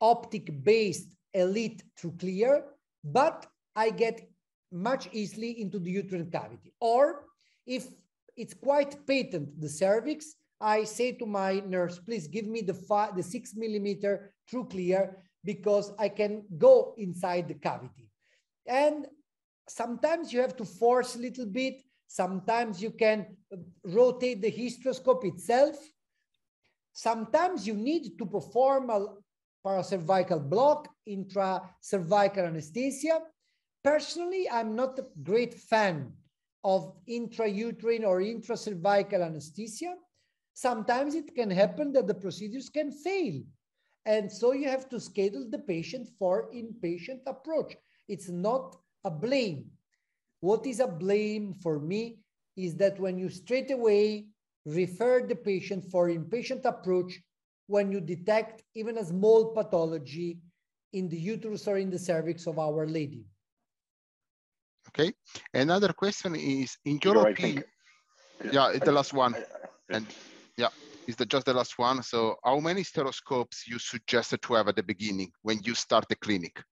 optic based elite clear but I get much easily into the uterine cavity. Or if it's quite patent, the cervix, I say to my nurse, please give me the, five, the six millimeter TruClear because I can go inside the cavity. And sometimes you have to force a little bit. Sometimes you can um, rotate the hysteroscope itself. Sometimes you need to perform a paracervical block, intracervical anesthesia. Personally, I'm not a great fan of intrauterine or intracervical anesthesia. Sometimes it can happen that the procedures can fail. And so you have to schedule the patient for inpatient approach. It's not a blame. What is a blame for me is that when you straight away refer the patient for inpatient approach, when you detect even a small pathology in the uterus or in the cervix of our lady. Okay. Another question is, in your Igor, opinion, think, yeah, the last one. I, I, and yeah, is the just the last one. So how many hysteroscopes you suggested to have at the beginning when you start the clinic?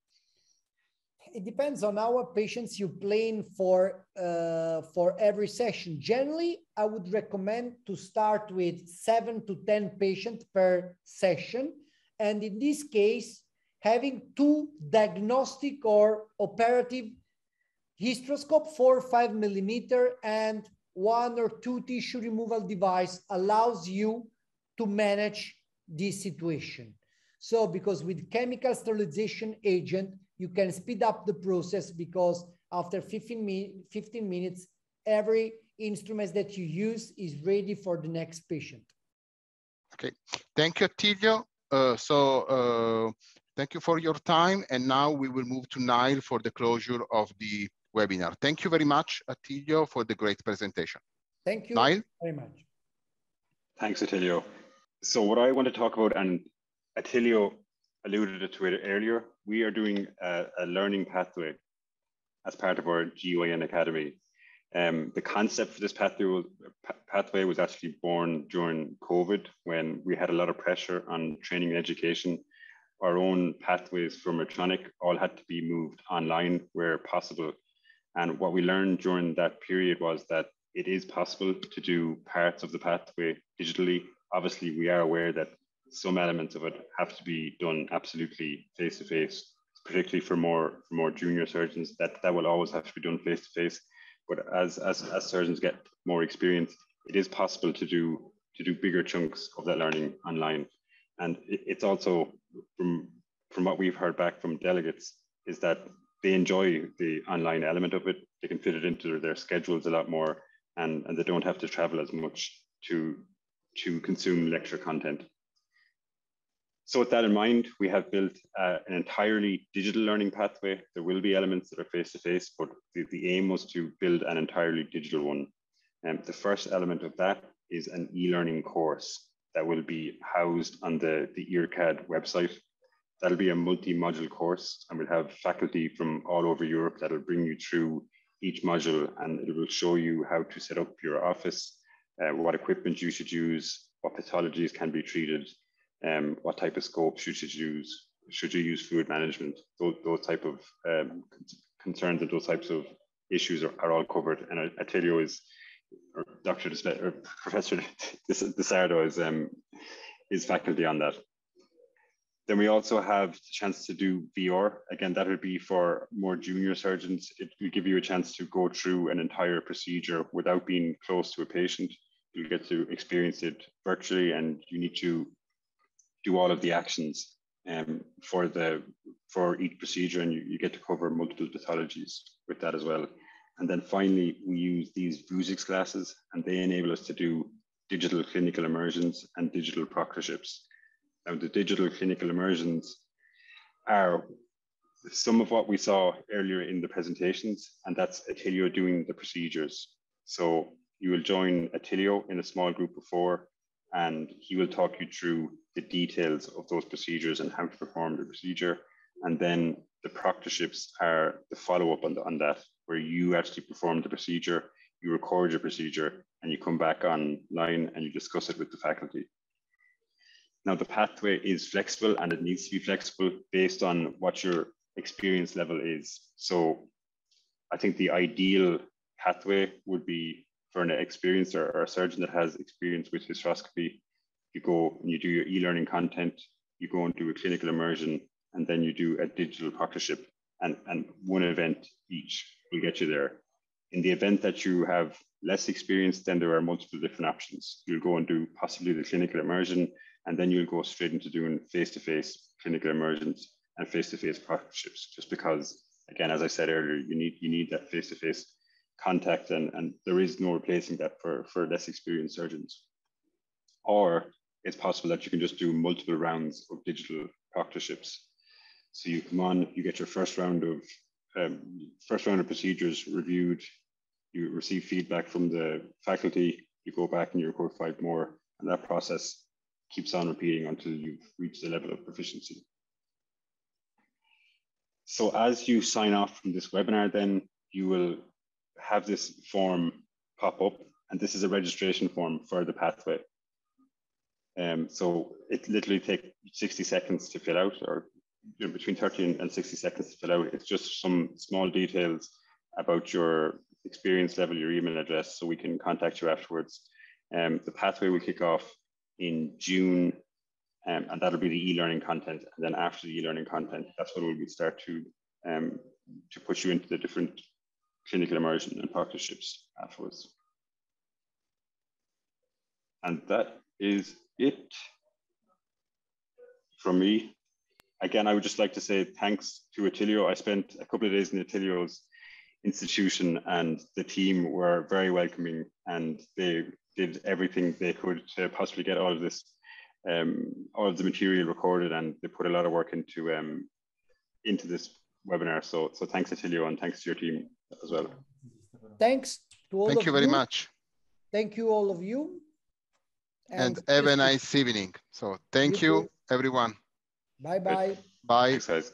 It depends on our patients you plan for uh, for every session. Generally, I would recommend to start with seven to 10 patients per session. And in this case, having two diagnostic or operative hysteroscope, four or five millimeter, and one or two tissue removal device allows you to manage this situation. So because with chemical sterilization agent, you can speed up the process because after 15, mi 15 minutes, every instrument that you use is ready for the next patient. Okay, thank you, Attilio. Uh, so uh, thank you for your time. And now we will move to Nile for the closure of the webinar. Thank you very much, Attilio, for the great presentation. Thank you Nile? very much. Thanks, Attilio. So what I want to talk about, and Attilio alluded to it earlier, we are doing a, a learning pathway as part of our GYN Academy. Um, the concept for this pathway was, pathway was actually born during COVID when we had a lot of pressure on training and education. Our own pathways for Medtronic all had to be moved online where possible. And what we learned during that period was that it is possible to do parts of the pathway digitally. Obviously, we are aware that some elements of it have to be done absolutely face to face, particularly for more for more junior surgeons. That that will always have to be done face to face. But as as as surgeons get more experience, it is possible to do to do bigger chunks of that learning online. And it, it's also from from what we've heard back from delegates is that they enjoy the online element of it. They can fit it into their schedules a lot more, and and they don't have to travel as much to to consume lecture content. So with that in mind, we have built uh, an entirely digital learning pathway. There will be elements that are face-to-face, -face, but the, the, aim was to build an entirely digital one. And um, the first element of that is an e-learning course that will be housed on the, the IRCAD website. That'll be a multi-module course and we'll have faculty from all over Europe that'll bring you through each module and it will show you how to set up your office, uh, what equipment you should use, what pathologies can be treated, um, what type of scope should you use, should you use fluid management, those, those type of um, concerns and those types of issues are, are all covered. And Attilio is, or Dr. or Professor DeSardo is, um, is faculty on that. Then we also have the chance to do VR. Again, that would be for more junior surgeons. It will give you a chance to go through an entire procedure without being close to a patient. You get to experience it virtually and you need to do all of the actions um, for the for each procedure and you, you get to cover multiple pathologies with that as well. And then finally, we use these Vuzix glasses and they enable us to do digital clinical immersions and digital proctorships. Now the digital clinical immersions are some of what we saw earlier in the presentations, and that's Attilio doing the procedures. So you will join Attilio in a small group of four, and he will talk you through the details of those procedures and how to perform the procedure. And then the proctorships are the follow up on, the, on that, where you actually perform the procedure, you record your procedure, and you come back online and you discuss it with the faculty. Now, the pathway is flexible and it needs to be flexible based on what your experience level is. So, I think the ideal pathway would be for an experienced or, or a surgeon that has experience with hysteroscopy you go and you do your e-learning content, you go and do a clinical immersion, and then you do a digital proctorship, and, and one event each will get you there. In the event that you have less experience, then there are multiple different options. You'll go and do possibly the clinical immersion, and then you'll go straight into doing face-to-face clinical immersions and face-to-face proctorships, just because, again, as I said earlier, you need you need that face-to-face contact, and, and there is no replacing that for, for less experienced surgeons. Or it's possible that you can just do multiple rounds of digital proctorships. So you come on, you get your first round of um, first round of procedures reviewed, you receive feedback from the faculty, you go back and you record five more, and that process keeps on repeating until you've reached the level of proficiency. So as you sign off from this webinar, then you will have this form pop up, and this is a registration form for the pathway. Um, so it literally takes 60 seconds to fill out or you know, between 30 and 60 seconds to fill out. It's just some small details about your experience level, your email address, so we can contact you afterwards. Um, the pathway will kick off in June, um, and that'll be the e-learning content. And then after the e-learning content, that's when we'll start to um, to put you into the different clinical immersion and proctorships afterwards. And that is it from me. Again, I would just like to say thanks to Attilio. I spent a couple of days in Attilio's institution and the team were very welcoming and they did everything they could to possibly get all of this, um, all of the material recorded and they put a lot of work into um, into this webinar. So, so thanks Attilio and thanks to your team as well. Thanks to all Thank you very you. much. Thank you all of you. And, and have a nice evening. So thank you, you everyone. Bye-bye. Bye. Thanks, guys.